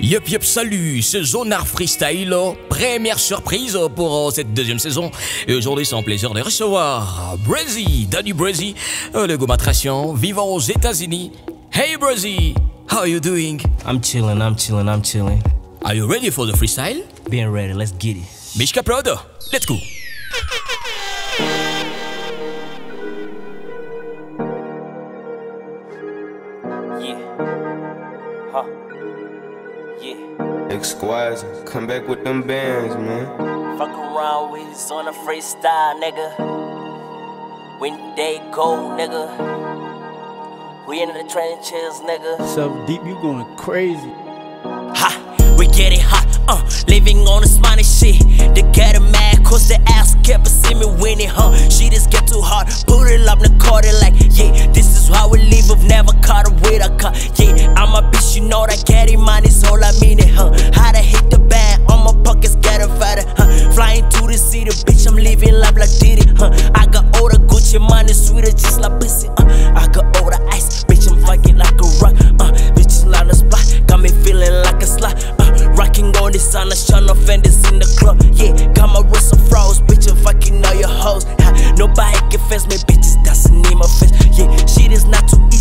Yup yup salut, c'est Zonard Freestyle, première surprise pour euh, cette deuxième saison. Et aujourd'hui c'est un plaisir de recevoir Brazy, Danny Brazy, euh, le gomatration vivant aux États-Unis. Hey Brazy, how are you doing? I'm chilling, I'm chilling, I'm chilling. Are you ready for the freestyle? Being ready, let's get it. Mishka Prod, let's go. Yeah. Huh. Yeah. X-Squads, come back with them bands, man. Fuck around with us on a freestyle, nigga. When they go, nigga. We in the trenches, nigga. Self deep, you going crazy. Ha, we get it hot, uh, living on the smiley shit. They get it mad, cause the ass kept see me winning, huh? She just a yeah. I'm a bitch, you know that it, man, is all I mean it, huh? How to hit the band, all my pockets getting fatter, huh? Flying to the city, bitch, I'm living life like Diddy, huh? I got all the Gucci money, sweeter just like pussy, uh. I got all the ice, bitch, I'm fucking like a rock, uh. Bitches line the spot, got me feeling like a slot, uh. Rocking on this on the shine offenders in the club, yeah. Got my wrist on froze, bitch, I'm fucking all your hoes, ha. Nobody can fence me, bitches, that's the name of face, yeah. Shit is not too easy,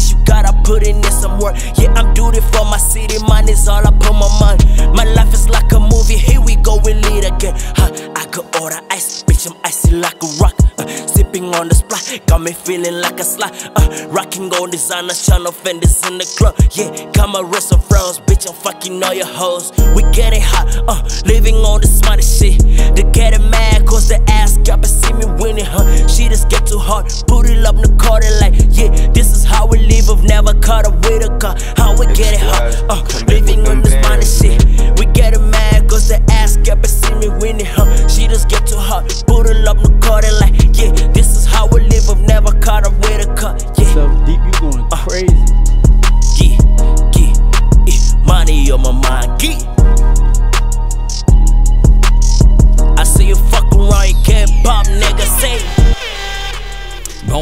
gotta in some work, yeah. I'm doing it for my city, man, is all I put my mind. My life is like a movie, here we go, we lead again, huh? I all the ice, bitch, I'm icy like a rock, uh, sipping on the spot, got me feeling like a slot, uh, rocking on designer, shine offenders in the club, yeah. Got my wrist on froze, bitch, I'm fucking all your hoes. We getting hot, uh, living on the smartest hard, put it up the court, like, yeah, this is how we live. I've never caught a with a car. How we get it hot, uh, living on the smartest shit. We getting mad, cause the ass got but see me winning, huh? She just get too hard, put it up the court, like, yeah, this is how we live. I've never caught a with a car, yeah. Self deep, you going crazy. Get, get, eh, money on my mind, get.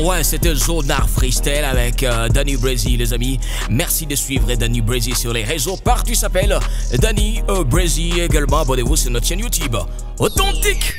Ouais, c'était Zonard Freestyle avec euh, Danny Brazy les amis. Merci de suivre Danny Brazy sur les réseaux. Partout s'appelle Danny euh, Brazy également. Abonnez-vous sur notre chaîne YouTube. Authentique